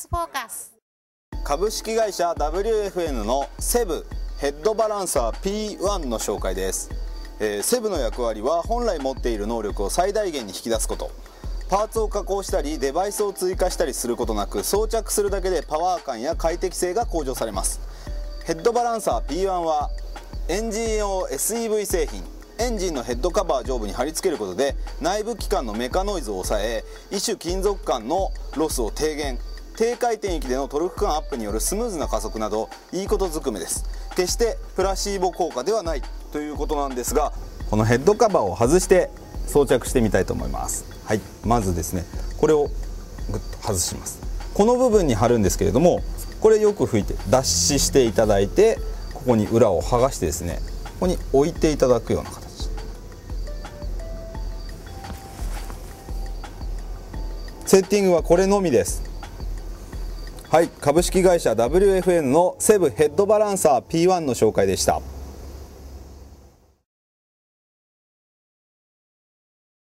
ツフォーカス。株式会社 WFN のセブヘッドバランサー P1 の紹介です、えーセブの役割は本来持っている能力を最大限に引き出すこと。パーツを加工したりデバイスを追加したりすることなく装着するだけでパワー感や快適性が向上されます。ヘッドバランサー P1 はエンジン用 SEV 製品エンジンのヘッドカバー上部に貼り付けることで内部機関のメカノイズを抑え異種金属間のロスを低減。低回転域でのトルク感アップによるスムーズな加速などいいことずくめです。決してプラシーボ効果ではないということなんですがこのヘッドカバーを外して装着してみたいと思います。はい。まずですねこれをグッと外します。この部分に貼るんですけれどもこれよく拭いて脱脂していただいてここに裏を剥がしてですねここに置いていただくような形。セッティングはこれのみです。はい。株式会社 WFN のセブヘッドバランサー P1 の紹介でした。